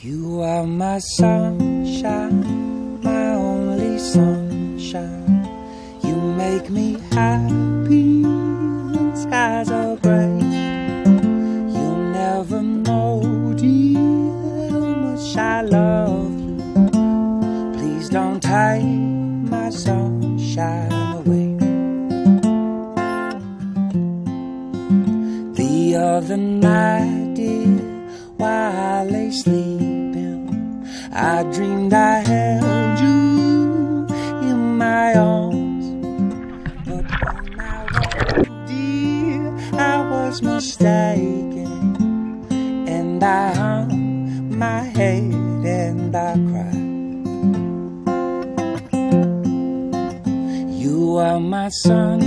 You are my sunshine, my only sunshine. You make me happy when skies are gray. You'll never know, dear, how much I love you. Please don't take my sunshine away. The other night, dear, while I lay sleeping, I dreamed I held you in my arms. But when I woke, dear, I was mistaken, and I hung my head and I cried. You are my sun